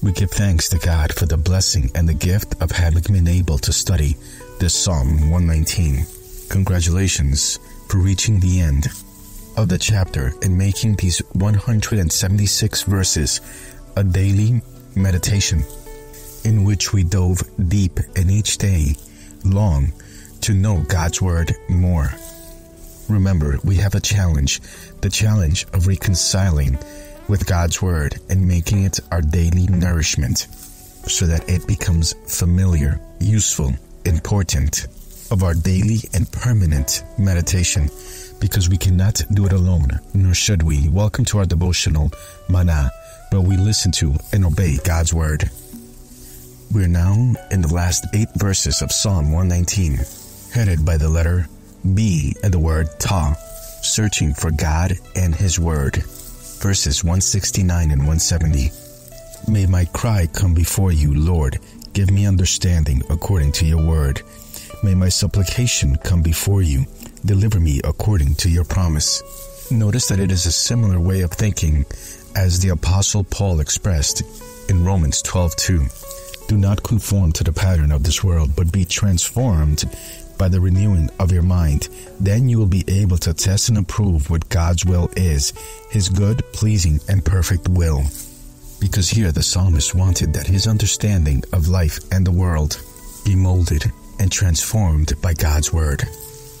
We give thanks to God for the blessing and the gift of having been able to study this Psalm 119. Congratulations for reaching the end of the chapter and making these 176 verses a daily meditation in which we dove deep and each day long to know God's Word more. Remember, we have a challenge the challenge of reconciling with God's Word and making it our daily nourishment so that it becomes familiar, useful, important of our daily and permanent meditation because we cannot do it alone, nor should we. Welcome to our devotional, Mana, where we listen to and obey God's Word. We're now in the last eight verses of Psalm 119, headed by the letter B and the word Ta, searching for God and His Word verses 169 and 170. May my cry come before you, Lord. Give me understanding according to your word. May my supplication come before you. Deliver me according to your promise. Notice that it is a similar way of thinking as the apostle Paul expressed in Romans 12:2. Do not conform to the pattern of this world, but be transformed by the renewing of your mind. Then you will be able to test and approve what God's will is, His good, pleasing, and perfect will. Because here the psalmist wanted that his understanding of life and the world be molded and transformed by God's word.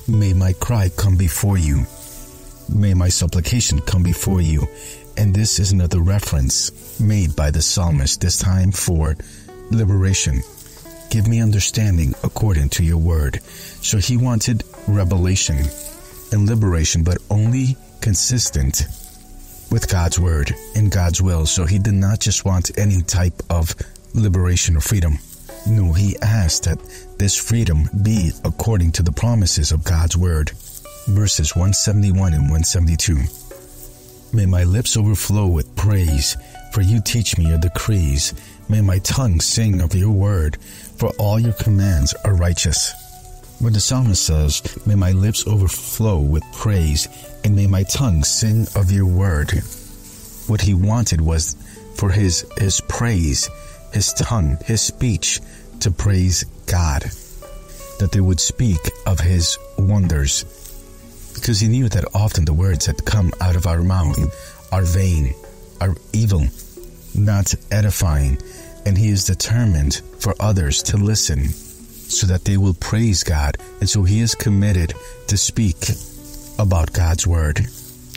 May my cry come before you. May my supplication come before you. And this is another reference made by the psalmist, this time for liberation Give me understanding according to your word. So he wanted revelation and liberation, but only consistent with God's word and God's will. So he did not just want any type of liberation or freedom. No, he asked that this freedom be according to the promises of God's word. Verses 171 and 172. May my lips overflow with praise, for you teach me your decrees. May my tongue sing of your word, for all your commands are righteous. When the psalmist says, May my lips overflow with praise, and may my tongue sing of your word. What he wanted was for his, his praise, his tongue, his speech to praise God. That they would speak of his wonders. Because he knew that often the words that come out of our mouth are vain, are evil, not edifying, and he is determined for others to listen so that they will praise God. And so he is committed to speak about God's word.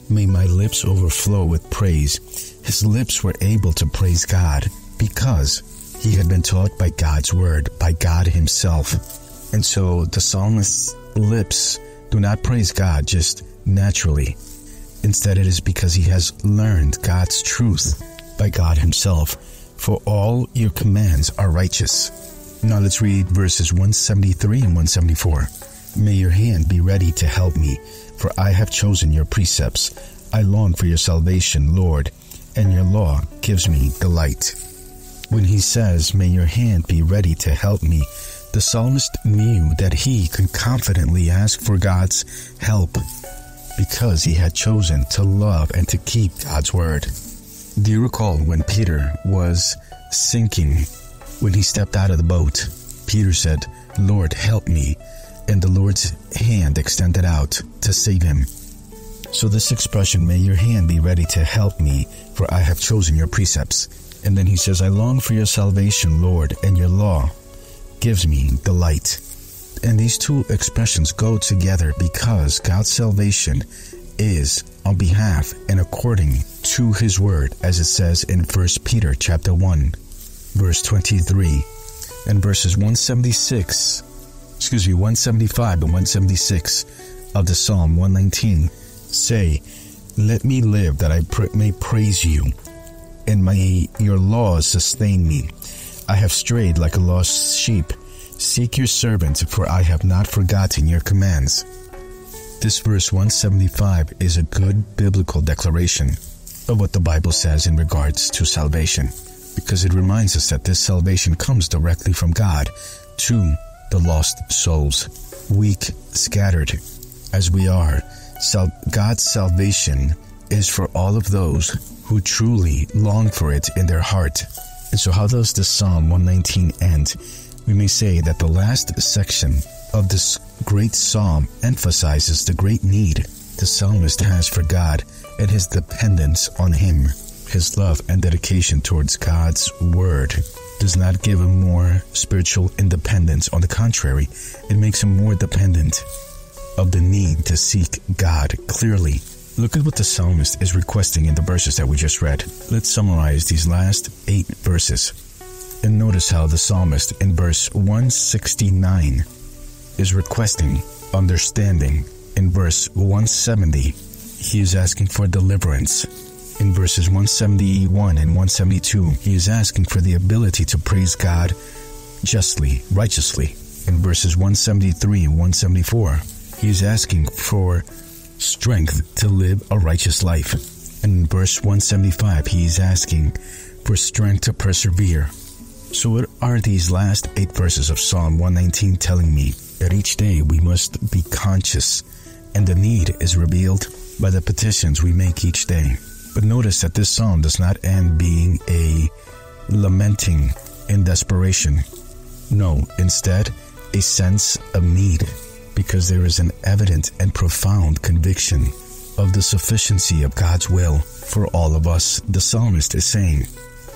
May my lips overflow with praise. His lips were able to praise God because he had been taught by God's word, by God himself. And so the psalmist's lips do not praise God just naturally. Instead, it is because he has learned God's truth by God himself for all your commands are righteous. Now let's read verses 173 and 174. May your hand be ready to help me, for I have chosen your precepts. I long for your salvation, Lord, and your law gives me delight. When he says, May your hand be ready to help me, the psalmist knew that he could confidently ask for God's help because he had chosen to love and to keep God's word. Do you recall when Peter was sinking, when he stepped out of the boat? Peter said, Lord, help me. And the Lord's hand extended out to save him. So, this expression, may your hand be ready to help me, for I have chosen your precepts. And then he says, I long for your salvation, Lord, and your law gives me delight. And these two expressions go together because God's salvation is on behalf and according to his word as it says in 1 Peter chapter 1 verse 23 and verses 176 excuse me 175 and 176 of the Psalm 119 say let me live that I may praise you and may your laws sustain me. I have strayed like a lost sheep seek your servant for I have not forgotten your commands this verse 175 is a good biblical declaration of what the Bible says in regards to salvation, because it reminds us that this salvation comes directly from God to the lost souls, weak, scattered as we are. Sal- God's salvation is for all of those who truly long for it in their heart. And so, how does this Psalm 119 end? We may say that the last section of this great psalm emphasizes the great need the psalmist has for God and his dependence on Him. His love and dedication towards God's Word does not give him more spiritual independence. On the contrary, it makes him more dependent of the need to seek God clearly. Look at what the psalmist is requesting in the verses that we just read. Let's summarize these last eight verses. And notice how the psalmist in verse 169 is requesting understanding. In verse 170, he is asking for deliverance. In verses 171 and 172, he is asking for the ability to praise God justly, righteously. In verses 173 and 174, he is asking for strength to live a righteous life. And in verse 175, he is asking for strength to persevere. So, what are these last eight verses of Psalm 119 telling me? That each day we must be conscious, and the need is revealed by the petitions we make each day. But notice that this psalm does not end being a lamenting in desperation. No, instead, a sense of need because there is an evident and profound conviction of the sufficiency of God's will for all of us. The psalmist is saying,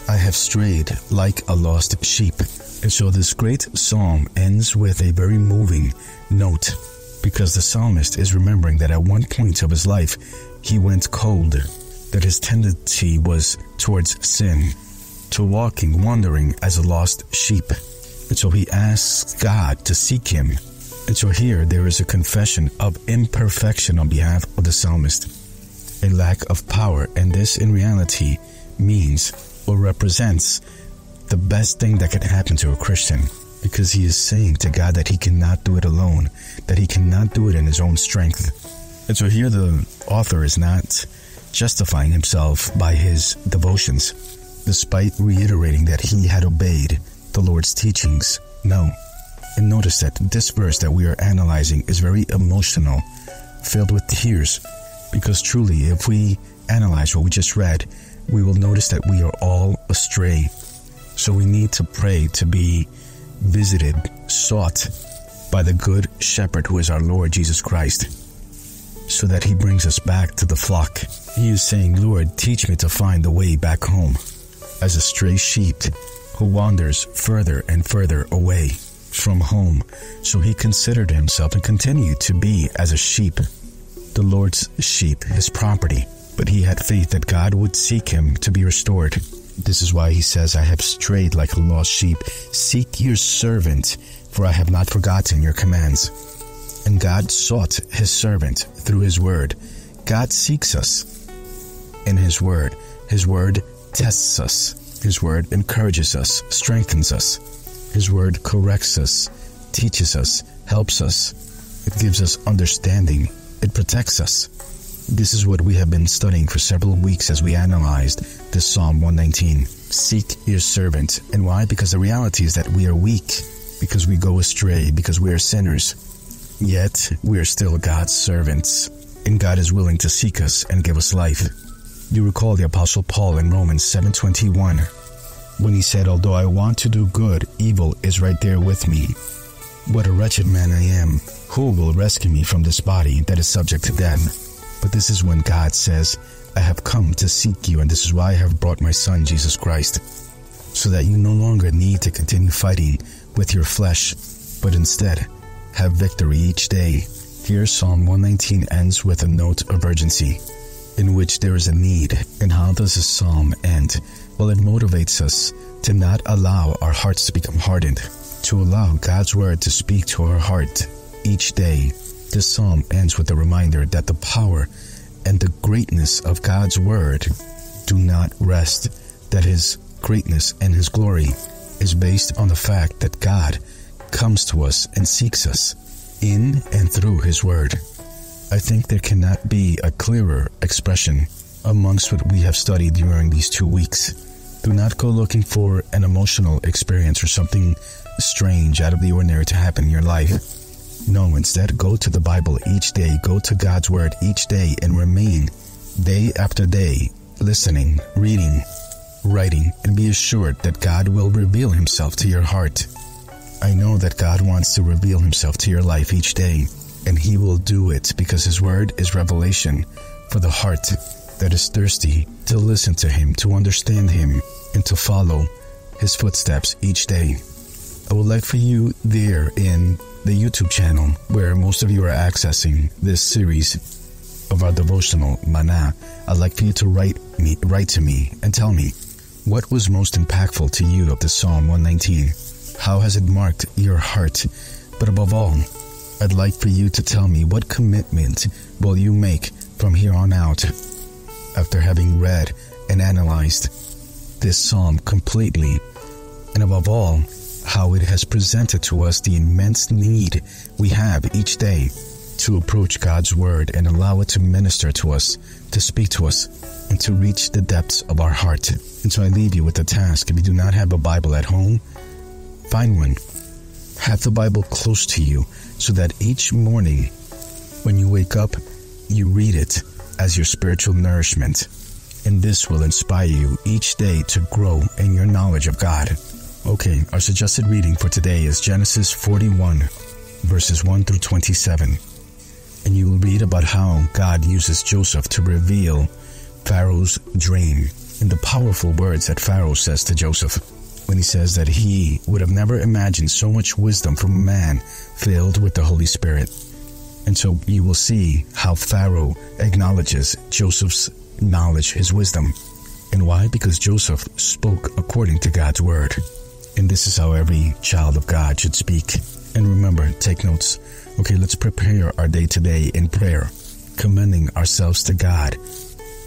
I have strayed like a lost sheep. And so this great psalm ends with a very moving note because the psalmist is remembering that at one point of his life he went cold, that his tendency was towards sin, to walking, wandering as a lost sheep. And so he asks God to seek him and so here there is a confession of imperfection on behalf of the psalmist, a lack of power, and this in reality means or represents the best thing that could happen to a Christian because he is saying to God that he cannot do it alone, that he cannot do it in his own strength. And so here the author is not justifying himself by his devotions, despite reiterating that he had obeyed the Lord's teachings. No, and notice that this verse that we are analyzing is very emotional, filled with tears, because truly, if we analyze what we just read, we will notice that we are all astray. So we need to pray to be visited, sought by the Good Shepherd who is our Lord Jesus Christ, so that He brings us back to the flock. He is saying, Lord, teach me to find the way back home, as a stray sheep who wanders further and further away from home, so he considered himself and continued to be as a sheep, the Lord's sheep, his property. But he had faith that God would seek him to be restored. This is why he says, I have strayed like a lost sheep. Seek your servant, for I have not forgotten your commands. And God sought his servant through his word. God seeks us in his word. His word tests us. His word encourages us, strengthens us. His word corrects us, teaches us, helps us. It gives us understanding. It protects us. This is what we have been studying for several weeks as we analyzed this Psalm 119. Seek your servant. And why? Because the reality is that we are weak, because we go astray, because we are sinners. Yet we are still God's servants, and God is willing to seek us and give us life. You recall the apostle Paul in Romans 7:21 when he said, Although I want to do good, evil is right there with me. What a wretched man I am. Who will rescue me from this body that is subject to death? But this is when God says, I have come to seek you, and this is why I have brought my Son, Jesus Christ, so that you no longer need to continue fighting with your flesh, but instead have victory each day. Here, Psalm 119 ends with a note of urgency, in which there is a need. And how does a psalm end? Well, it motivates us to not allow our hearts to become hardened, to allow God's word to speak to our heart each day. This psalm ends with a reminder that the power and the greatness of God's word do not rest, that his greatness and his glory is based on the fact that God comes to us and seeks us in and through his word. I think there cannot be a clearer expression amongst what we have studied during these two weeks. Do not go looking for an emotional experience or something strange out of the ordinary to happen in your life. No, instead, go to the Bible each day, go to God's Word each day, and remain day after day listening, reading, writing and be assured that God will reveal himself to your heart. I know that God wants to reveal himself to your life each day, and he will do it because his word is revelation for the heart that is thirsty to listen to him, to understand him, and to follow his footsteps each day. I would like for you there in the YouTube channel where most of you are accessing this series of our devotional Mana. I'd like for you to write me write to me and tell me what was most impactful to you of the Psalm 119. How has it marked your heart? But above all, I'd like for you to tell me what commitment will you make from here on out after having read and analyzed this psalm completely, and above all, how it has presented to us the immense need we have each day to approach God's Word and allow it to minister to us, to speak to us, and to reach the depths of our heart. And so I leave you with the task if you do not have a Bible at home, find one. Have the Bible close to you so that each morning when you wake up, you read it as your spiritual nourishment. And this will inspire you each day to grow in your knowledge of God. Okay, our suggested reading for today is Genesis 41, verses 1 through 27. And you will read about how God uses Joseph to reveal Pharaoh's dream and the powerful words that Pharaoh says to Joseph when he says that he would have never imagined so much wisdom from a man filled with the Holy Spirit. And so you will see how Pharaoh acknowledges Joseph's knowledge, his wisdom. And why? Because Joseph spoke according to God's word. And this is how every child of God should speak. And remember, take notes. Okay, let's prepare our day today in prayer, commending ourselves to God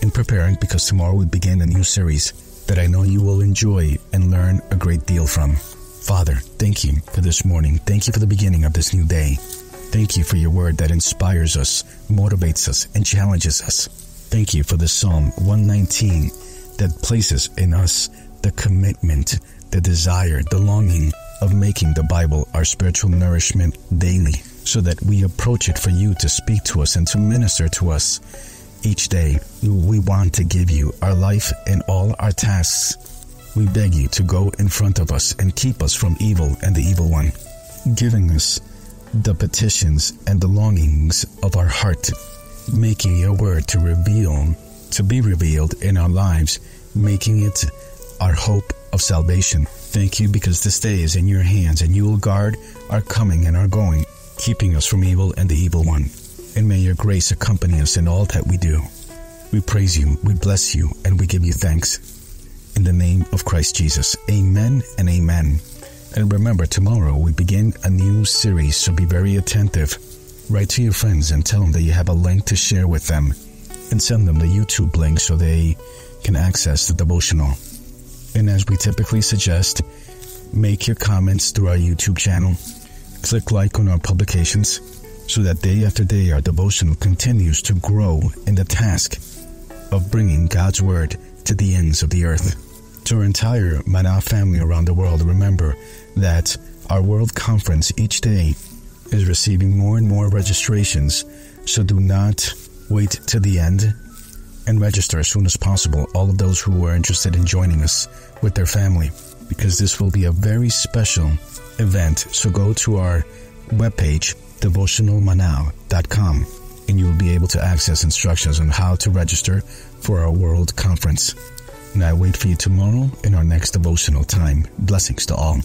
in preparing because tomorrow we begin a new series that I know you will enjoy and learn a great deal from. Father, thank you for this morning. Thank you for the beginning of this new day. Thank you for your word that inspires us, motivates us, and challenges us. Thank you for the Psalm 119 that places in us the commitment the desire, the longing of making the Bible our spiritual nourishment daily, so that we approach it for you to speak to us and to minister to us each day. We want to give you our life and all our tasks. We beg you to go in front of us and keep us from evil and the evil one, giving us the petitions and the longings of our heart, making your word to reveal, to be revealed in our lives, making it our hope of salvation. Thank you because this day is in your hands and you will guard our coming and our going, keeping us from evil and the evil one. And may your grace accompany us in all that we do. We praise you, we bless you, and we give you thanks. In the name of Christ Jesus. Amen and amen. And remember, tomorrow we begin a new series, so be very attentive. Write to your friends and tell them that you have a link to share with them. And send them the YouTube link so they can access the devotional. And as we typically suggest, make your comments through our YouTube channel. Click like on our publications so that day after day our devotional continues to grow in the task of bringing God's Word to the ends of the earth. To our entire Mana family around the world, remember that our World Conference each day is receiving more and more registrations, so do not wait to the end and register as soon as possible all of those who are interested in joining us with their family because this will be a very special event. So go to our webpage, devotionalmanau.com, and you will be able to access instructions on how to register for our World Conference. And I wait for you tomorrow in our next devotional time. Blessings to all.